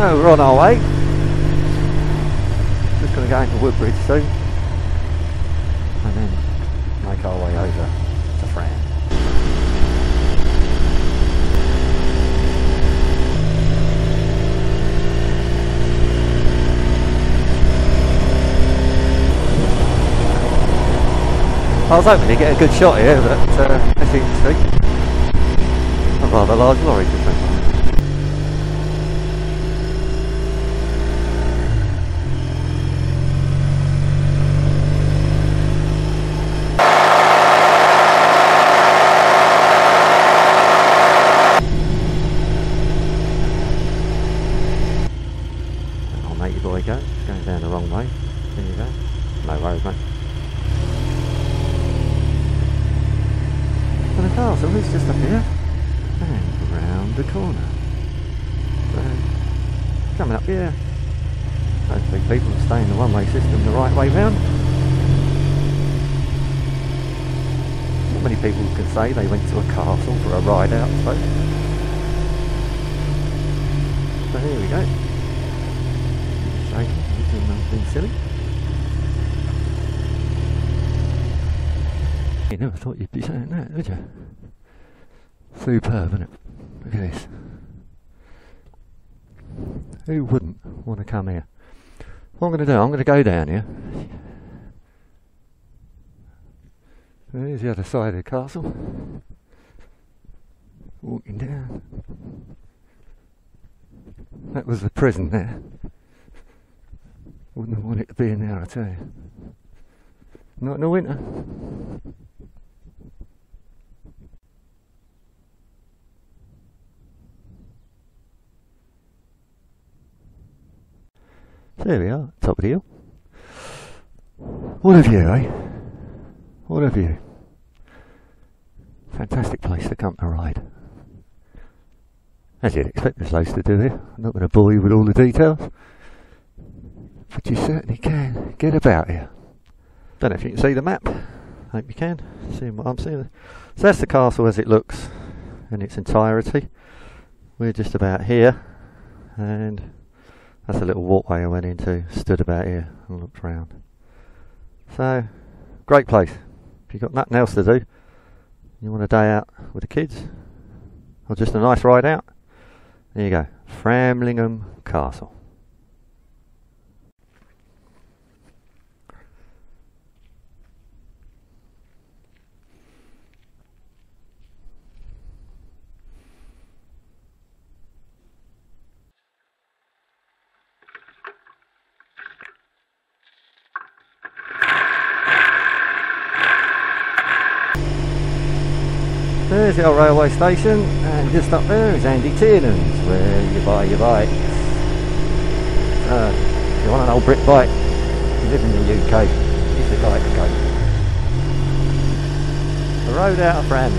So we're on our way. Just going to go into Woodbridge soon. And then make our way over to Fram. I was hoping to get a good shot here, but uh, as you can see, a rather large lorry just went by. I'll make your boy go. It's going way. There you go. No worries, mate. And the castle is just up here and round the corner. So, coming up here. Hopefully people stay in the one-way system the right way round. Not many people can say they went to a castle for a ride out, suppose. So here we go. Been silly. You never thought you'd be saying that, would you? Superb, isn't it? Look at this. Who wouldn't want to come here? What I'm going to do, I'm going to go down here. There's the other side of the castle. Walking down. That was the prison there. Wouldn't have wanted to be in there, I tell you. Not in the winter. There we are, top of the hill. What a view, eh? What a view. Fantastic place to come to ride. As you'd expect there's place to do here. I'm not going to bore you with all the details. But you certainly can get about here. Don't know if you can see the map. I hope you can. Seeing what I'm seeing. So that's the castle as it looks in its entirety. We're just about here. And that's a little walkway I went into. Stood about here and looked round. So, great place. If you've got nothing else to do, you want a day out with the kids, or just a nice ride out, there you go. Framlingham Castle. There's the old railway station, and just up there is Andy Tiernan's, where you buy your bikes. Uh, if you want an old brick bike, you live in the UK, it's the guy to go. The road out of Brandon,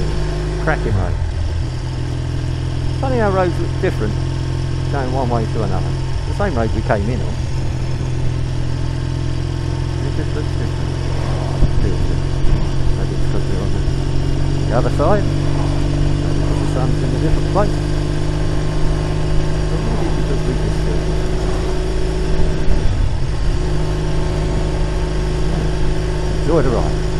cracking road. Funny how roads look different, going one way to another. The same road we came in on. It just looks different. Feels different. Maybe it's because we're on the, the other side. Because the sun's in a different place. Enjoy the ride.